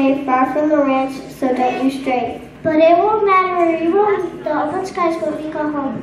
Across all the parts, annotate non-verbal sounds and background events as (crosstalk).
long far from the ranch, so don't you stray. But it won't matter, even the open skies we go home.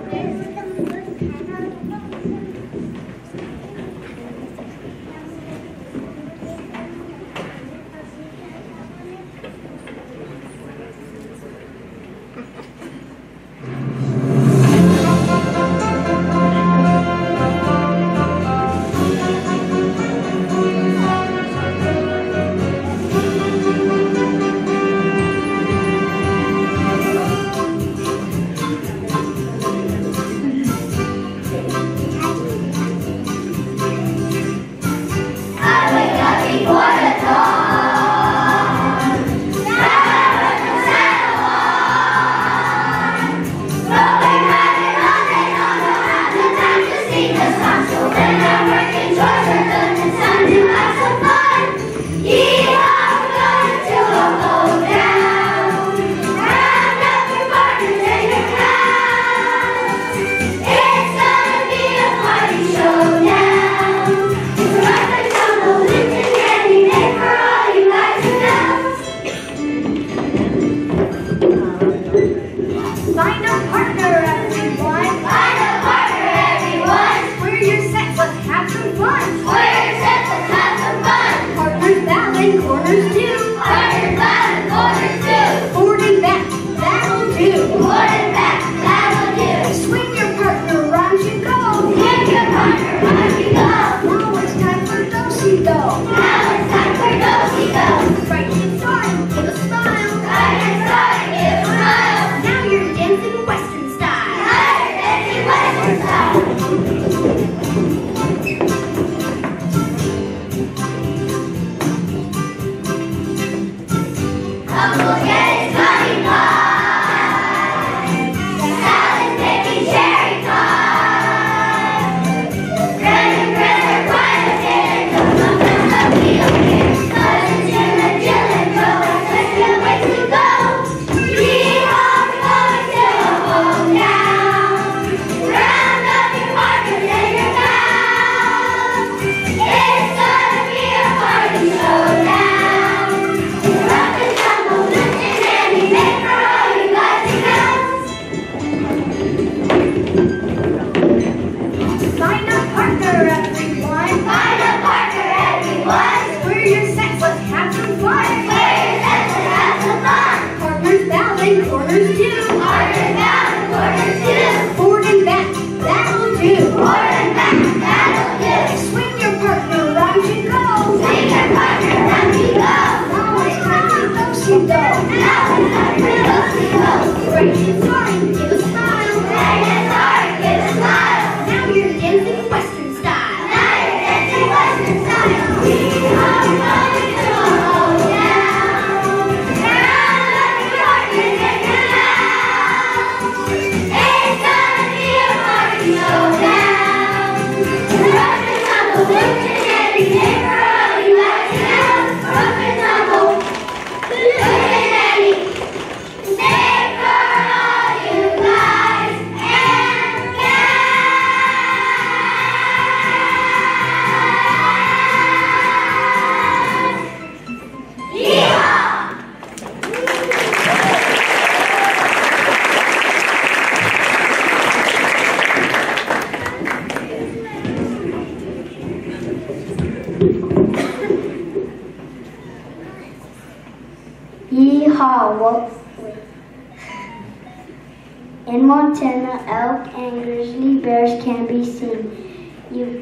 In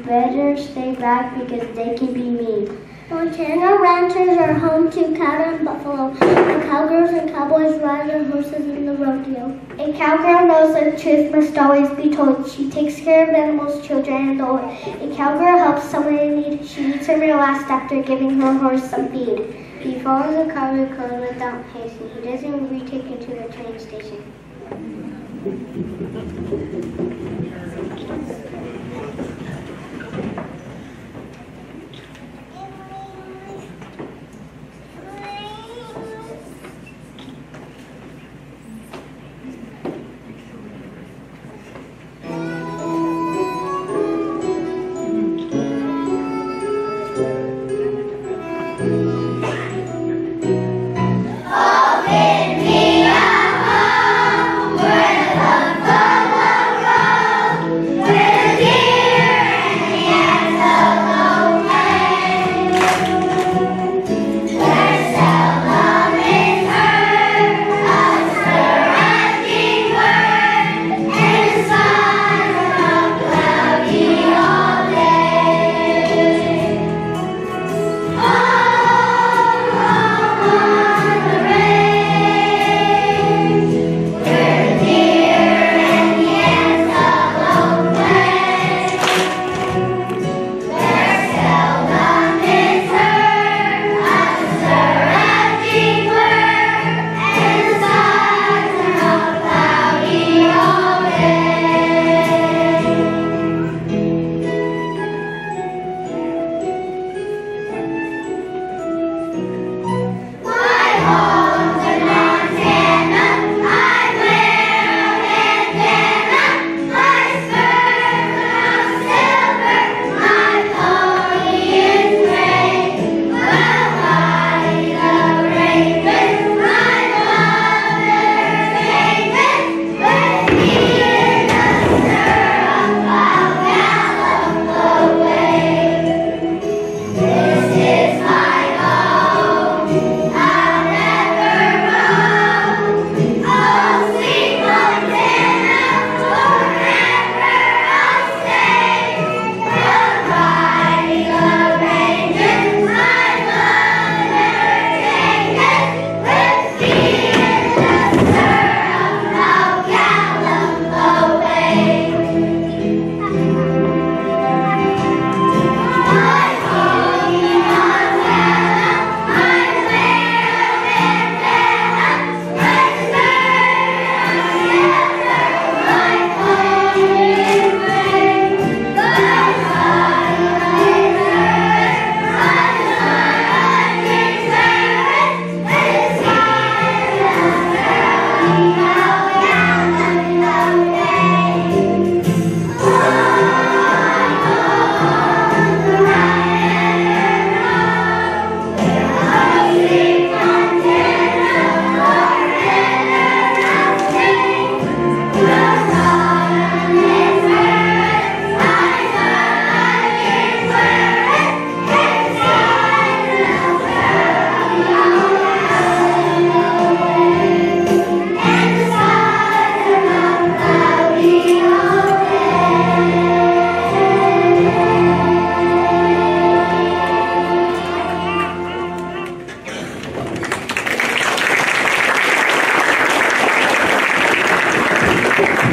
better stay back because they can be mean. Montana ranchers are home to cattle and buffalo. The cowgirls and cowboys ride their horses in the rodeo. A cowgirl knows the truth must always be told. She takes care of animals, children, and old. A cowgirl helps someone in need. She eats her meal last after giving her horse some feed. He follows the cowboy code without haste. He doesn't retake it to the train station. (laughs)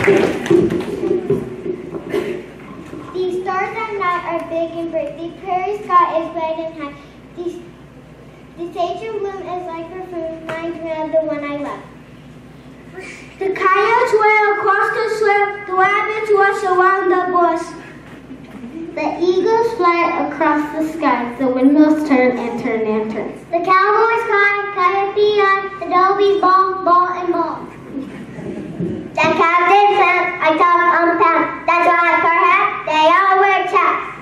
The stars at night are big and bright. The prairie sky is wide and high. The, the sage and bloom is like perfume, my grand, the one I love. The coyotes wail across the swamp, the rabbits rush around the bush. The eagles fly across the sky, the windmills turn and turn and turn. The cowboys cry, coyote eye, the dogies bawl, bawl, and bawl. The captain said, I on pound. That's why perhaps they all wear chaps.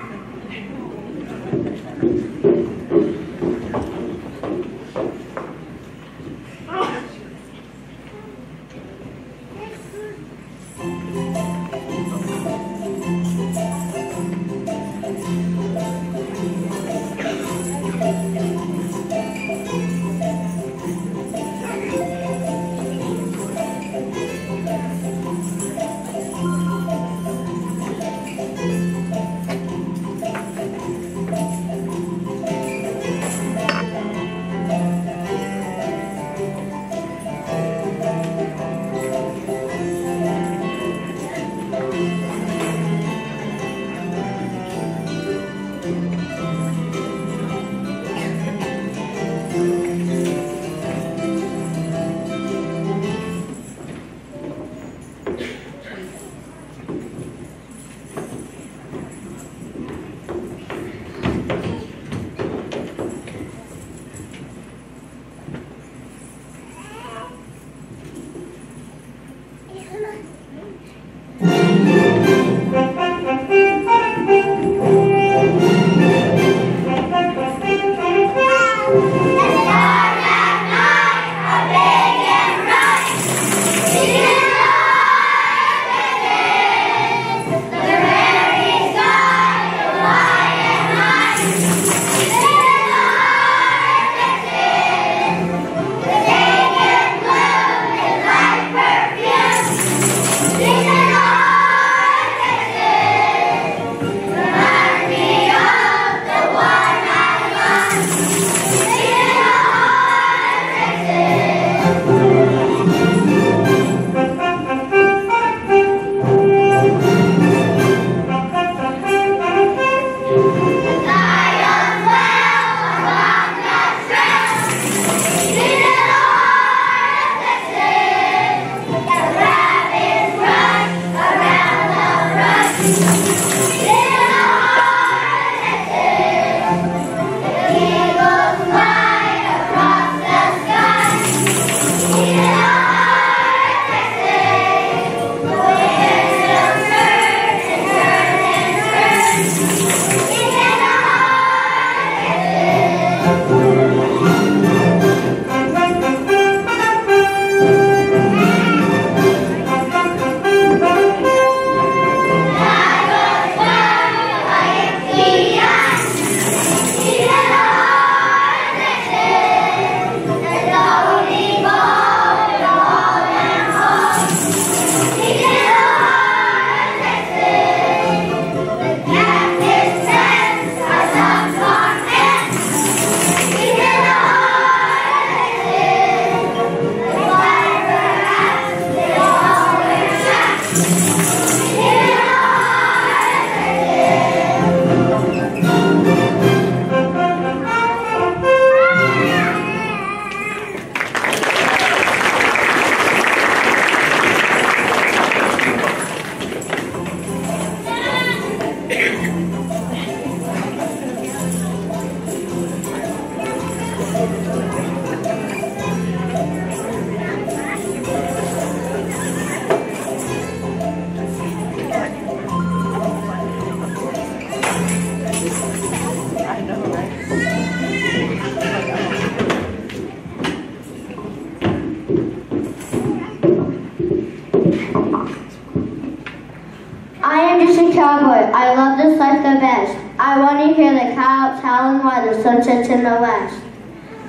The coyotes howling while the sun sets in the west.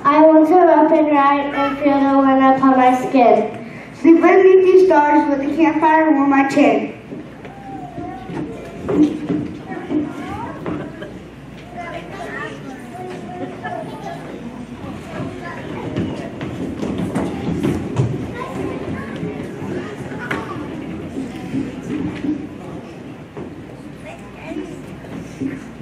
I want to up and ride and feel the wind upon my skin. Sleep beneath the stars with a campfire warm my chin. I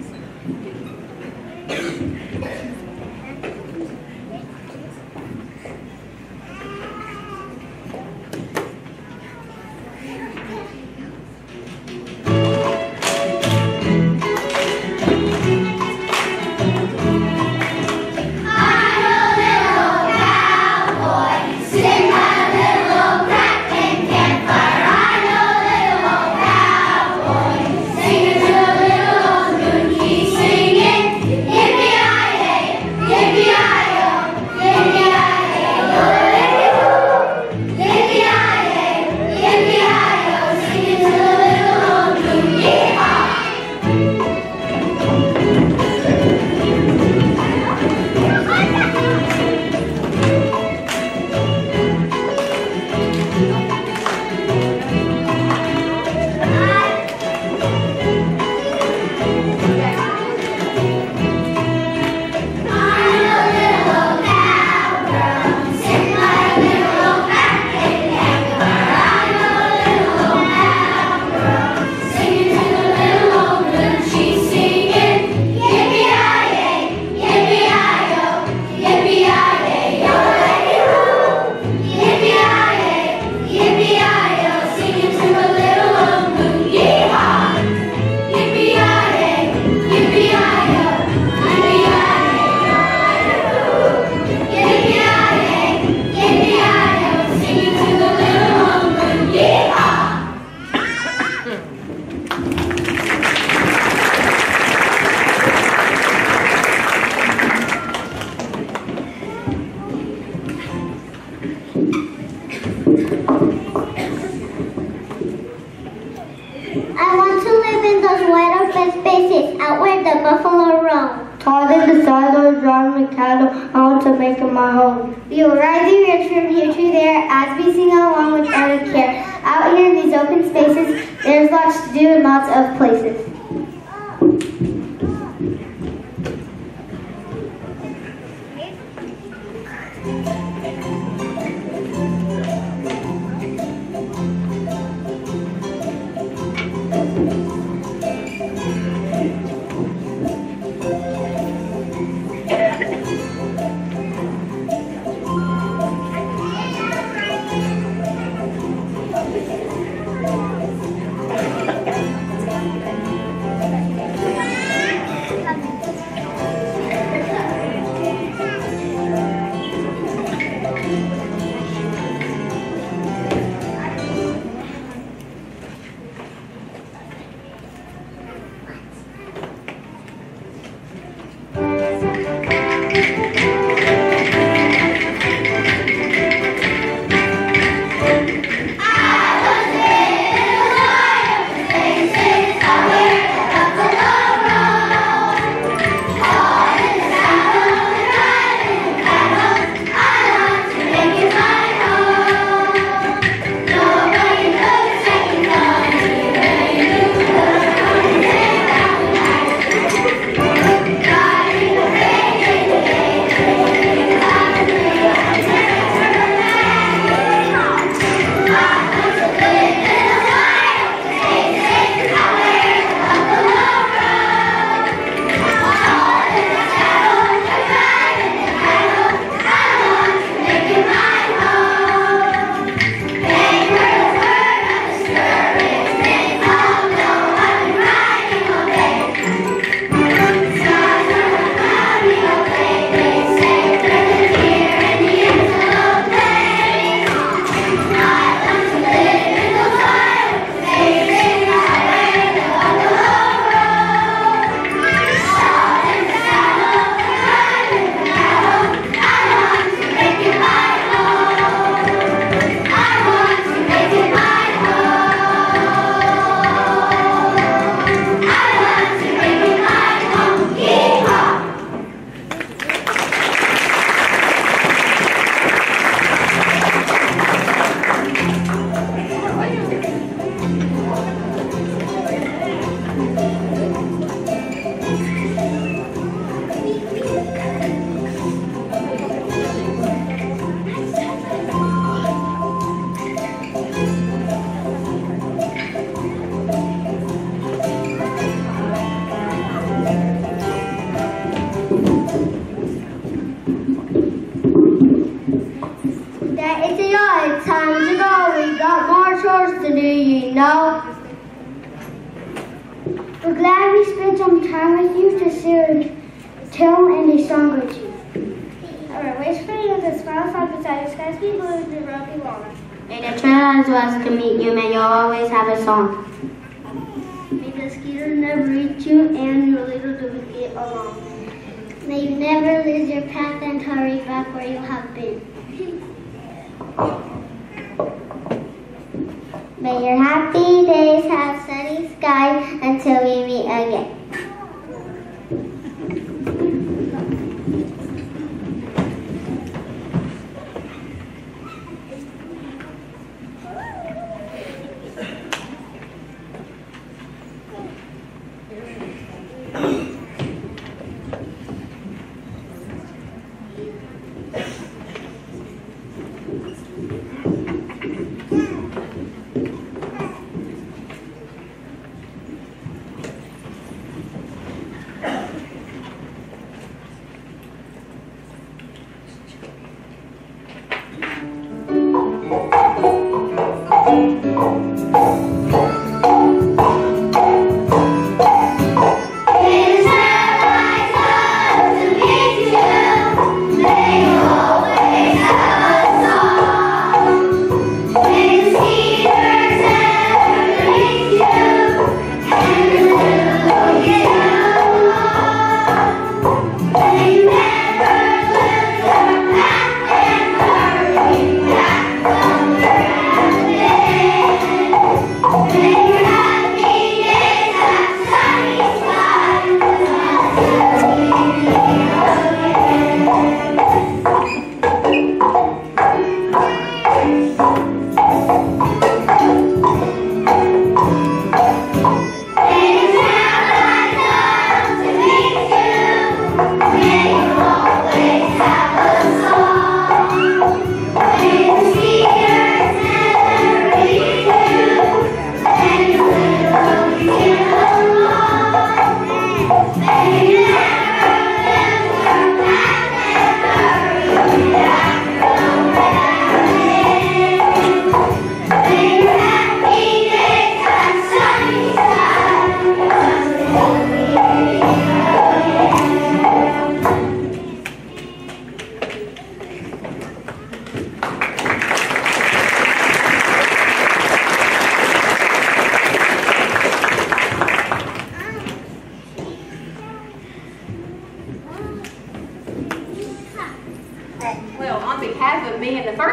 there's lots to do in lots of places. And we're glad we spent some time with you to share a tale and a song with you. Alright, wish for you is a smile song beside the skies be blue the road be long. May the trail as well to meet you, may you always have a song. May the skeeter never reach you and your little do get along. May you never lose your path and hurry back where you have been. May your happy days have sunny skies until we meet again.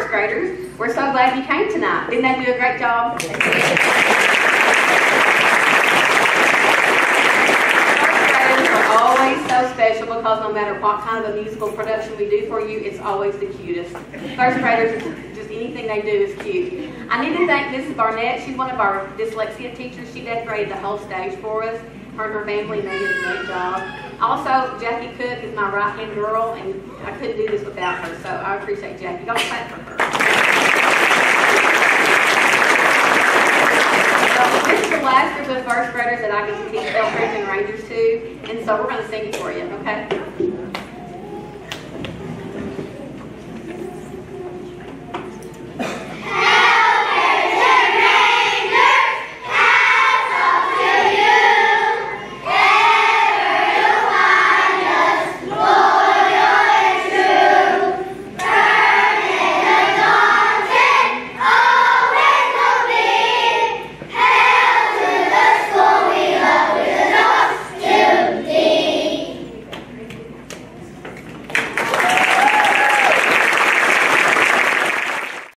Graders, we're so glad you came tonight. Didn't they do a great job? Always so special because no matter what kind of a musical production we do for you, it's always the cutest. First graders, just anything they do is cute. I need to thank Mrs. Barnett. She's one of our dyslexia teachers. She decorated the whole stage for us. Her and her family, and they did a great job. Also, Jackie Cook is my right-hand girl, and I couldn't do this without her, so I appreciate Jackie. Clap for her. So this is the last group of that I to teach Bell Crimson Rangers to, and so we're going to sing it for you, okay?